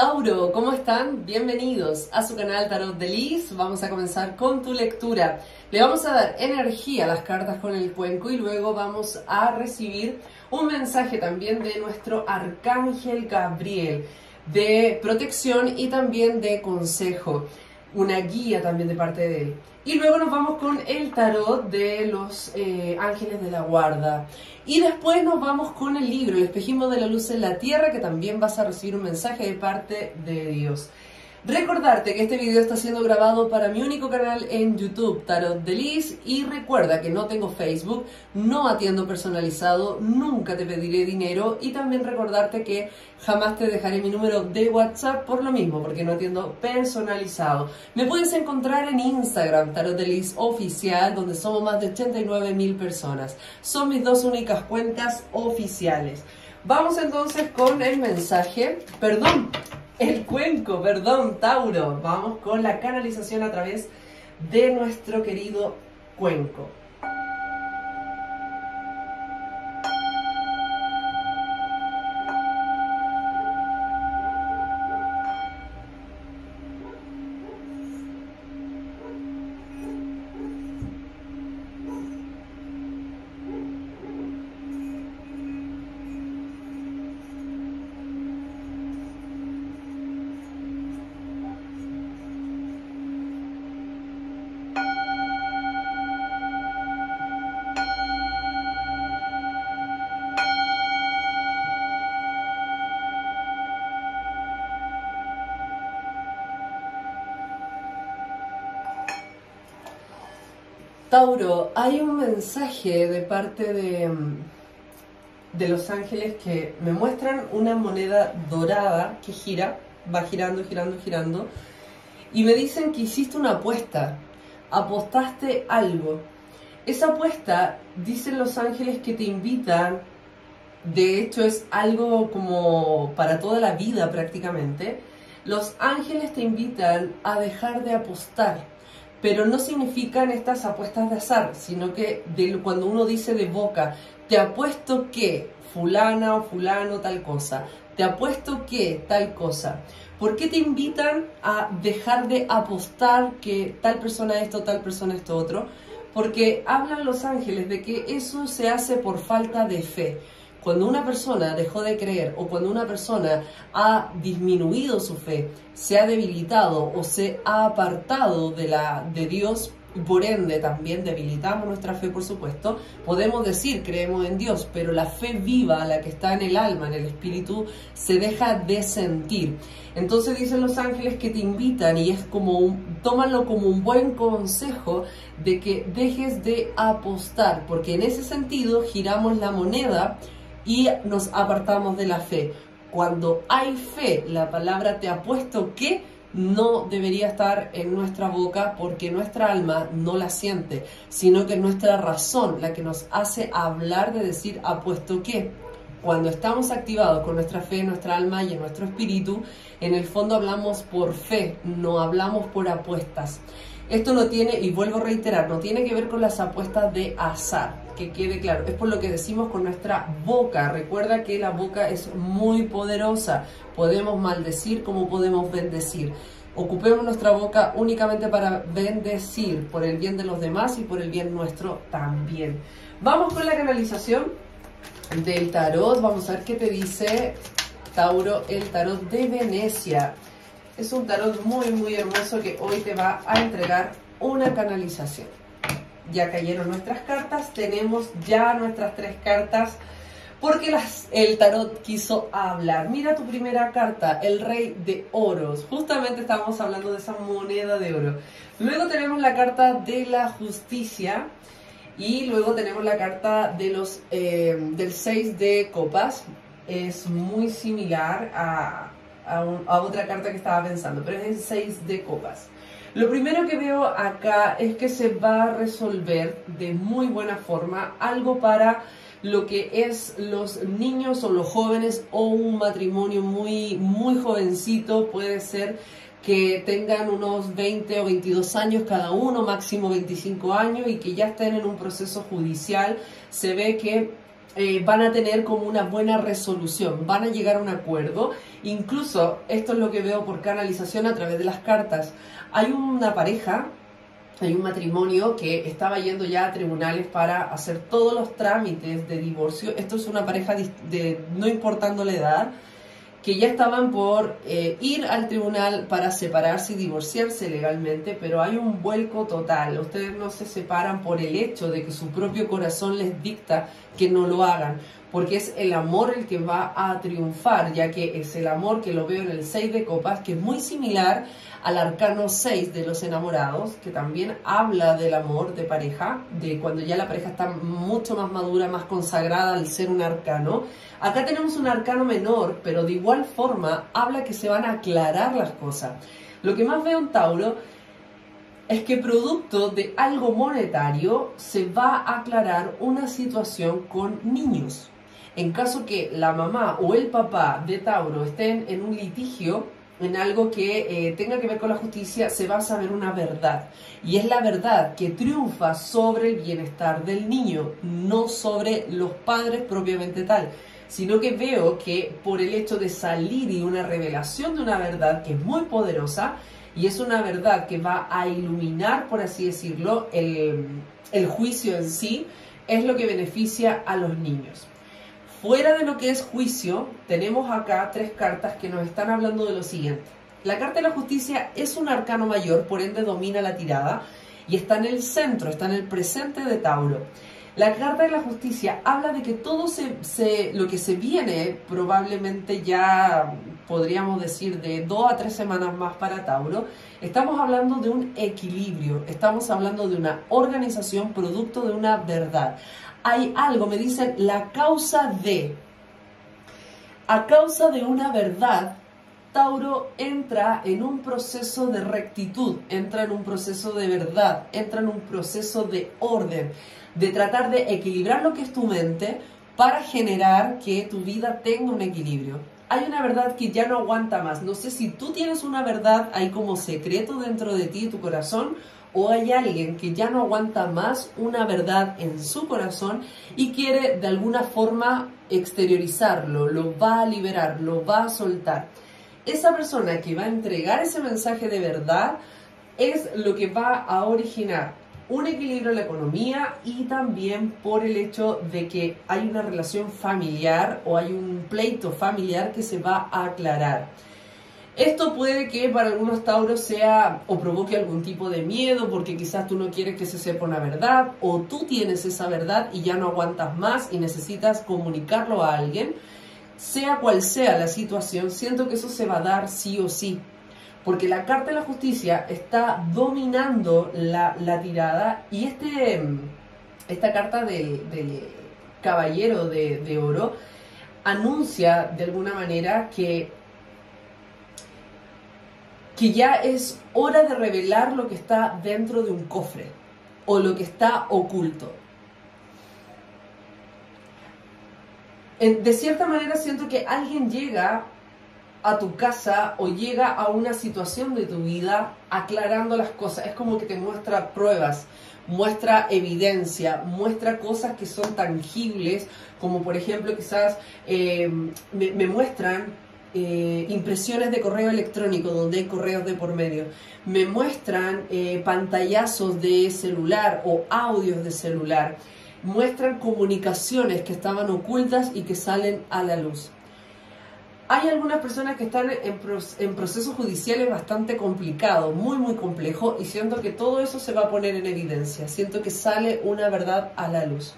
Tauro, ¿cómo están? Bienvenidos a su canal Tarot de Liz. Vamos a comenzar con tu lectura. Le vamos a dar energía a las cartas con el cuenco y luego vamos a recibir un mensaje también de nuestro arcángel Gabriel de protección y también de consejo, una guía también de parte de él. Y luego nos vamos con el tarot de los eh, ángeles de la guarda. Y después nos vamos con el libro, El espejismo de la luz en la tierra, que también vas a recibir un mensaje de parte de Dios. Recordarte que este video está siendo grabado para mi único canal en YouTube, Tarot de Liz, y recuerda que no tengo Facebook, no atiendo personalizado, nunca te pediré dinero y también recordarte que jamás te dejaré mi número de WhatsApp por lo mismo, porque no atiendo personalizado. Me puedes encontrar en Instagram, Tarot de Liz Oficial, donde somos más de 89 mil personas. Son mis dos únicas cuentas oficiales. Vamos entonces con el mensaje, perdón, el cuenco, perdón, Tauro. Vamos con la canalización a través de nuestro querido cuenco. Tauro, hay un mensaje de parte de, de los ángeles que me muestran una moneda dorada que gira, va girando, girando, girando, y me dicen que hiciste una apuesta, apostaste algo. Esa apuesta, dicen los ángeles que te invitan, de hecho es algo como para toda la vida prácticamente, los ángeles te invitan a dejar de apostar pero no significan estas apuestas de azar, sino que cuando uno dice de boca, te apuesto que fulana o fulano tal cosa, te apuesto que tal cosa. ¿Por qué te invitan a dejar de apostar que tal persona esto, tal persona esto otro? Porque hablan los ángeles de que eso se hace por falta de fe. Cuando una persona dejó de creer o cuando una persona ha disminuido su fe, se ha debilitado o se ha apartado de, la, de Dios, por ende también debilitamos nuestra fe, por supuesto, podemos decir creemos en Dios, pero la fe viva, la que está en el alma, en el espíritu, se deja de sentir. Entonces dicen los ángeles que te invitan y es como un, tómalo como un buen consejo de que dejes de apostar, porque en ese sentido giramos la moneda y nos apartamos de la fe. Cuando hay fe, la palabra te ha puesto que no debería estar en nuestra boca porque nuestra alma no la siente, sino que nuestra razón la que nos hace hablar de decir apuesto que. Cuando estamos activados con nuestra fe en nuestra alma y en nuestro espíritu, en el fondo hablamos por fe, no hablamos por apuestas. Esto no tiene, y vuelvo a reiterar, no tiene que ver con las apuestas de azar, que quede claro, es por lo que decimos con nuestra boca. Recuerda que la boca es muy poderosa, podemos maldecir como podemos bendecir. Ocupemos nuestra boca únicamente para bendecir por el bien de los demás y por el bien nuestro también. Vamos con la canalización del tarot, vamos a ver qué te dice Tauro, el tarot de Venecia. Es un tarot muy, muy hermoso que hoy te va a entregar una canalización. Ya cayeron nuestras cartas, tenemos ya nuestras tres cartas porque el tarot quiso hablar. Mira tu primera carta, el rey de oros. Justamente estábamos hablando de esa moneda de oro. Luego tenemos la carta de la justicia y luego tenemos la carta de los, eh, del 6 de copas. Es muy similar a, a, otra carta que estaba pensando, pero es el 6 de copas. Lo primero que veo acá es que se va a resolver de muy buena forma algo para lo que es los niños o los jóvenes o un matrimonio muy, muy jovencito, puede ser que tengan unos 20 o 22 años cada uno, máximo 25 años y que ya estén en un proceso judicial, se ve que eh, van a tener como una buena resolución, van a llegar a un acuerdo Incluso, esto es lo que veo por canalización a través de las cartas. Hay una pareja, hay un matrimonio que estaba yendo ya a tribunales para hacer todos los trámites de divorcio. Esto es una pareja de, no importando la edad, que ya estaban por eh, ir al tribunal para separarse y divorciarse legalmente, pero hay un vuelco total. Ustedes no se separan por el hecho de que su propio corazón les dicta que no lo hagan porque es el amor el que va a triunfar, ya que es el amor que lo veo en el 6 de copas, que es muy similar al arcano 6 de los enamorados, que también habla del amor de pareja, de cuando ya la pareja está mucho más madura, más consagrada al ser un arcano. Acá tenemos un arcano menor, pero de igual forma habla que se van a aclarar las cosas. Lo que más veo en Tauro es que producto de algo monetario se va a aclarar una situación con niños. En caso que la mamá o el papá de Tauro estén en un litigio, en algo que eh, tenga que ver con la justicia, se va a saber una verdad. Y es la verdad que triunfa sobre el bienestar del niño, no sobre los padres propiamente tal sino que veo que por el hecho de salir y una revelación de una verdad que es muy poderosa, y es una verdad que va a iluminar, por así decirlo, el, el juicio en sí, es lo que beneficia a los niños. Fuera de lo que es juicio, tenemos acá tres cartas que nos están hablando de lo siguiente. La carta de la justicia es un arcano mayor, por ende domina la tirada y está en el centro, está en el presente de Tauro. La carta de la justicia habla de que todo se, lo que se viene, probablemente ya podríamos decir de dos a tres semanas más para Tauro, estamos hablando de un equilibrio, estamos hablando de una organización producto de una verdad hay algo, me dicen, la causa de. A causa de una verdad, Tauro entra en un proceso de rectitud, entra en un proceso de verdad, entra en un proceso de orden, de tratar de equilibrar lo que es tu mente para generar que tu vida tenga un equilibrio. Hay una verdad que ya no aguanta más. No sé si tú tienes una verdad ahí como secreto dentro de ti, tu corazón, o hay alguien que ya no aguanta más una verdad en su corazón y quiere de alguna forma exteriorizarlo, lo va a liberar, lo va a soltar. Esa persona que va a entregar ese mensaje de verdad es lo que va a originar un equilibrio en la economía y también por el hecho de que hay una relación familiar o hay un pleito familiar que se va a aclarar. Esto puede que para algunos tauros sea o provoque algún tipo de miedo porque quizás tú no quieres que se sepa una verdad o tú tienes esa verdad y ya no aguantas más y necesitas comunicarlo a alguien. Sea cual sea la situación, siento que eso se va a dar sí o sí. Porque la carta de la justicia está dominando la, tirada y este, esta carta del, caballero de, de oro anuncia de alguna manera que que ya es hora de revelar lo que está dentro de un cofre o lo que está oculto. De cierta manera siento que alguien llega a tu casa o llega a una situación de tu vida aclarando las cosas. Es como que te muestra pruebas, muestra evidencia, muestra cosas que son tangibles, como por ejemplo quizás eh, me muestran eh, impresiones de correo electrónico donde hay correos de por medio, me muestran eh, pantallazos de celular o audios de celular, muestran comunicaciones que estaban ocultas y que salen a la luz. Hay algunas personas que están en, en procesos judiciales bastante complicados, muy muy complejos, y siento que todo eso se va a poner en evidencia, siento que sale una verdad a la luz.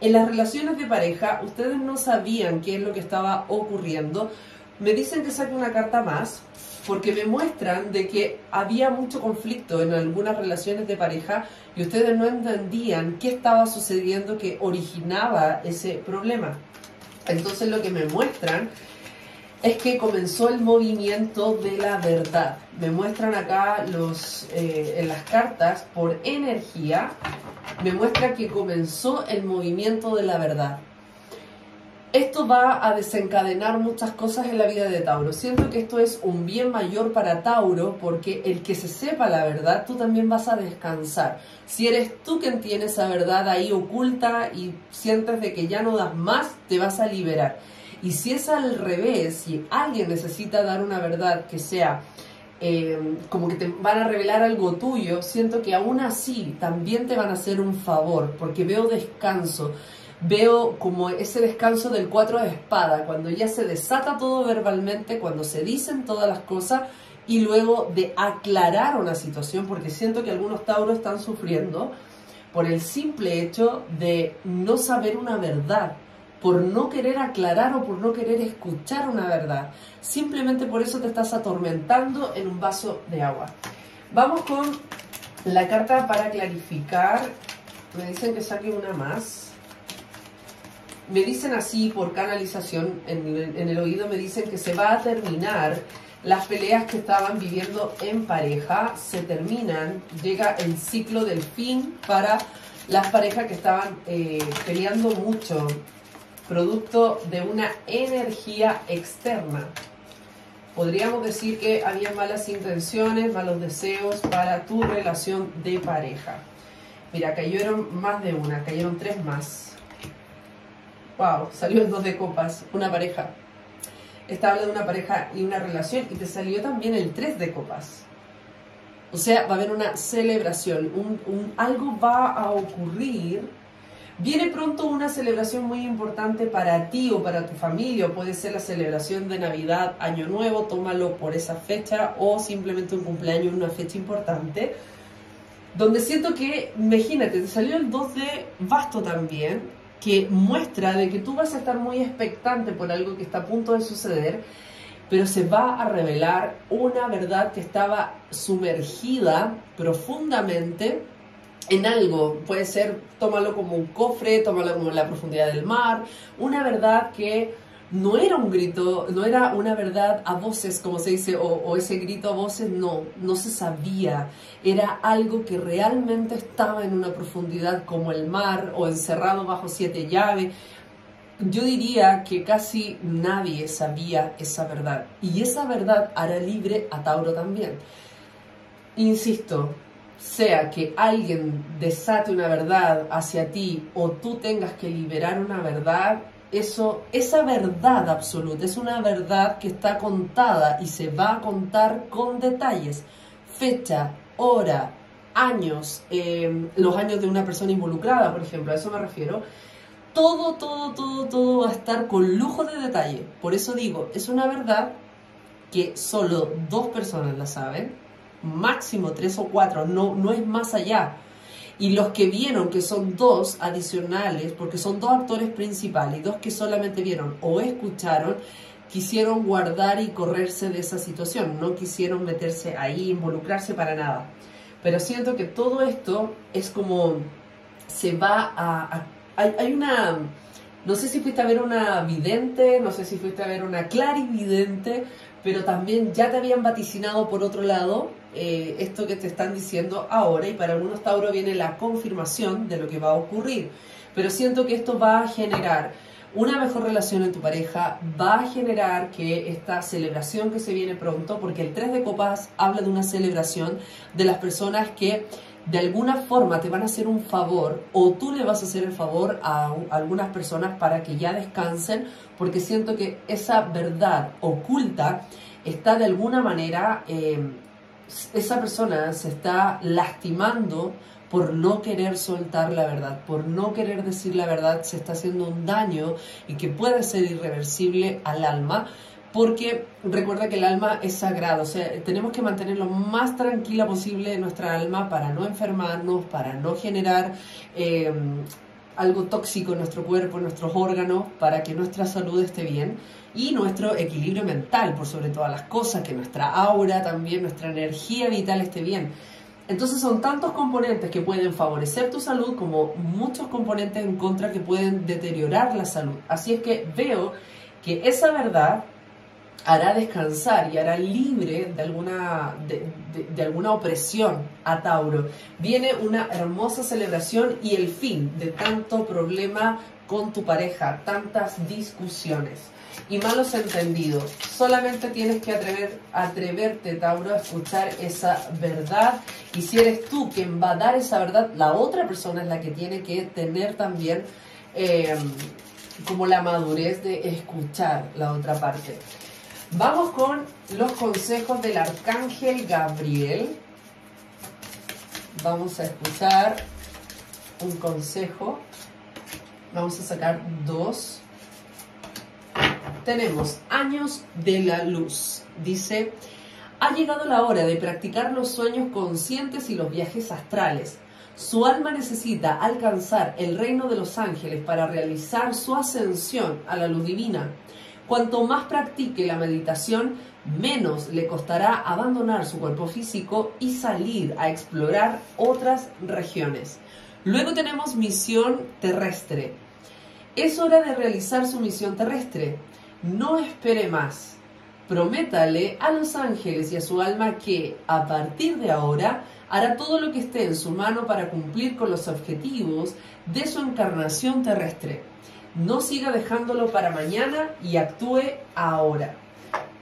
En las relaciones de pareja, ustedes no sabían qué es lo que estaba ocurriendo, me dicen que saque una carta más porque me muestran de que había mucho conflicto en algunas relaciones de pareja y ustedes no entendían qué estaba sucediendo que originaba ese problema. Entonces lo que me muestran es que comenzó el movimiento de la verdad. Me muestran acá los, eh, en las cartas por energía, me muestra que comenzó el movimiento de la verdad esto va a desencadenar muchas cosas en la vida de Tauro. Siento que esto es un bien mayor para Tauro porque el que se sepa la verdad, tú también vas a descansar. Si eres tú quien tiene esa verdad ahí oculta y sientes de que ya no das más, te vas a liberar. Y si es al revés, si alguien necesita dar una verdad que sea eh, como que te van a revelar algo tuyo, siento que aún así también te van a hacer un favor, porque veo descanso, veo como ese descanso del cuatro de espada, cuando ya se desata todo verbalmente, cuando se dicen todas las cosas y luego de aclarar una situación, porque siento que algunos tauros están sufriendo por el simple hecho de no saber una verdad, por no querer aclarar o por no querer escuchar una verdad. Simplemente por eso te estás atormentando en un vaso de agua. Vamos con la carta para clarificar. Me dicen que saque una más. Me dicen así por canalización en, el oído, me dicen que se va a terminar las peleas que estaban viviendo en pareja se terminan, llega el ciclo del fin para las parejas que estaban eh, peleando mucho, producto de una energía externa. Podríamos decir que había malas intenciones, malos deseos para tu relación de pareja. Mira, cayeron más de una, cayeron tres más. Wow, salió el dos de copas, una pareja está hablando de una pareja y una relación y te salió también el 3 de copas. O sea, va a haber una celebración, algo va a ocurrir. Viene pronto una celebración muy importante para ti o para tu familia, o puede ser la celebración de Navidad, Año Nuevo, tómalo por esa fecha, o simplemente un cumpleaños, una fecha importante, donde siento que, imagínate, te salió el 2 de basto también, que muestra de que tú vas a estar muy expectante por algo que está a punto de suceder, pero se va a revelar una verdad que estaba sumergida profundamente en algo. Puede ser, tómalo como un cofre, tómalo como la profundidad del mar, una verdad que no era un grito, no era una verdad a voces, como se dice, o, ese grito a voces, no, no se sabía. Era algo que realmente estaba en una profundidad como el mar o encerrado bajo siete llaves. Yo diría que casi nadie sabía esa verdad. Y esa verdad hará libre a Tauro también. Insisto, sea que alguien desate una verdad hacia ti o tú tengas que liberar una verdad, eso, esa verdad absoluta es una verdad que está contada y se va a contar con detalles, fecha, hora, años, em, los años de una persona involucrada, por ejemplo, a eso me refiero. Todo, todo, todo, todo va a estar con lujo de detalle. Por eso digo, es una verdad que solo dos personas la saben, máximo tres o cuatro, no, no es más allá y los que vieron que son dos adicionales, porque son dos actores principales, dos que solamente vieron o escucharon, quisieron guardar y correrse de esa situación, no quisieron meterse ahí, involucrarse para nada. Pero siento que todo esto es como se va a... hay, hay, una... No sé si fuiste a ver una vidente, no sé si fuiste a ver una clarividente, pero también ya te habían vaticinado por otro lado eh, esto que te están diciendo ahora y para algunos Tauro viene la confirmación de lo que va a ocurrir. Pero siento que esto va a generar una mejor relación en tu pareja, va a generar que esta celebración que se viene pronto, porque el 3 de copas habla de una celebración de las personas que de alguna forma te van a hacer un favor o tú le vas a hacer el favor a, algunas personas para que ya descansen, porque siento que esa verdad oculta está de alguna manera, eh, esa persona se está lastimando por no querer soltar la verdad, por no querer decir la verdad, se está haciendo un daño y que puede ser irreversible al alma porque recuerda que el alma es sagrado, o sea, tenemos que mantener lo más tranquila posible nuestra alma para no enfermarnos, para no generar eh, algo tóxico en nuestro cuerpo, en nuestros órganos, para que nuestra salud esté bien y nuestro equilibrio mental, por sobre todas las cosas, que nuestra aura también, nuestra energía vital esté bien. Entonces son tantos componentes que pueden favorecer tu salud como muchos componentes en contra que pueden deteriorar la salud. Así es que veo que esa verdad hará descansar y hará libre de alguna, de, alguna opresión a Tauro. Viene una hermosa celebración y el fin de tanto problema con tu pareja, tantas discusiones y malos entendidos. Solamente tienes que atrever, atreverte, Tauro, a escuchar esa verdad. Y si eres tú quien va a dar esa verdad, la otra persona es la que tiene que tener también... Eh, como la madurez de escuchar la otra parte. Vamos con los consejos del arcángel Gabriel. Vamos a escuchar un consejo. Vamos a sacar dos. Tenemos años de la luz. Dice, ha llegado la hora de practicar los sueños conscientes y los viajes astrales. Su alma necesita alcanzar el reino de los ángeles para realizar su ascensión a la luz divina. Cuanto más practique la meditación, menos le costará abandonar su cuerpo físico y salir a explorar otras regiones. Luego tenemos misión terrestre. Es hora de realizar su misión terrestre. No espere más. Prométale a los ángeles y a su alma que, a partir de ahora, hará todo lo que esté en su mano para cumplir con los objetivos de su encarnación terrestre. No siga dejándolo para mañana y actúe ahora.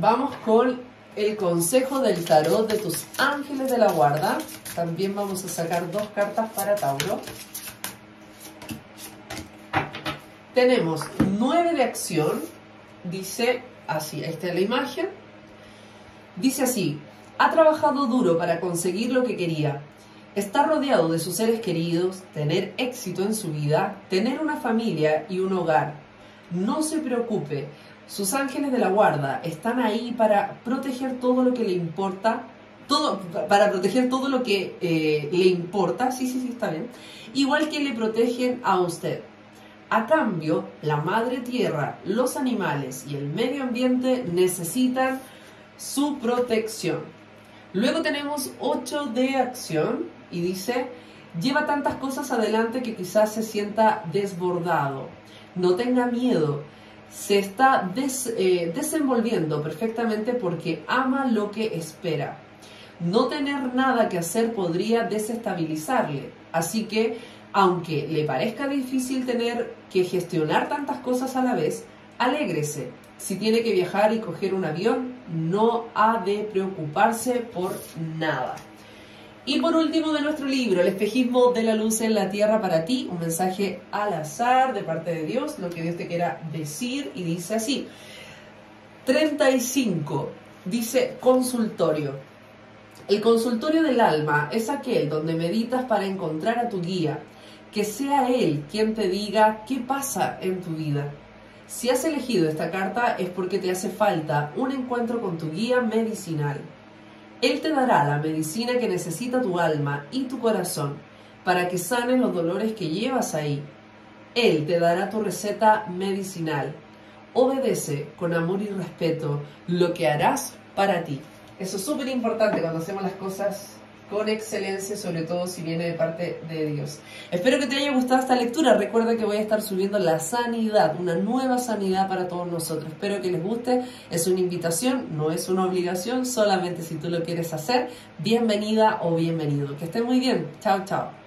Vamos con el consejo del tarot de tus ángeles de la guarda. También vamos a sacar dos cartas para Tauro. Tenemos nueve de acción. Dice así, esta es la imagen. Dice así, ha trabajado duro para conseguir lo que quería. Está rodeado de sus seres queridos, tener éxito en su vida, tener una familia y un hogar. No se preocupe, sus ángeles de la guarda están ahí para proteger todo lo que le importa, todo, para proteger todo lo que eh, le importa, sí, sí, sí, está bien, igual que le protegen a usted. A cambio, la madre tierra, los animales y el medio ambiente necesitan su protección. Luego tenemos 8 de acción y dice, lleva tantas cosas adelante que quizás se sienta desbordado. No tenga miedo, se está eh, desenvolviendo perfectamente porque ama lo que espera. No tener nada que hacer podría desestabilizarle, así que aunque le parezca difícil tener que gestionar tantas cosas a la vez, alégrese. Si tiene que viajar y coger un avión, no ha de preocuparse por nada. Y por último de nuestro libro, El espejismo de la luz en la tierra para ti, un mensaje al azar de parte de Dios, lo que Dios te quiera decir y dice así. 35. Dice consultorio. El consultorio del alma es aquel donde meditas para encontrar a tu guía que sea Él quien te diga qué pasa en tu vida. Si has elegido esta carta es porque te hace falta un encuentro con tu guía medicinal. Él te dará la medicina que necesita tu alma y tu corazón para que sanes los dolores que llevas ahí. Él te dará tu receta medicinal. Obedece con amor y respeto lo que harás para ti. Eso es súper importante cuando hacemos las cosas con excelencia, sobre todo si viene de parte de Dios. Espero que te haya gustado esta lectura. Recuerda que voy a estar subiendo la sanidad, una nueva sanidad para todos nosotros. Espero que les guste. Es una invitación, no es una obligación, solamente si tú lo quieres hacer. Bienvenida o bienvenido. Que estén muy bien. Chao, chao.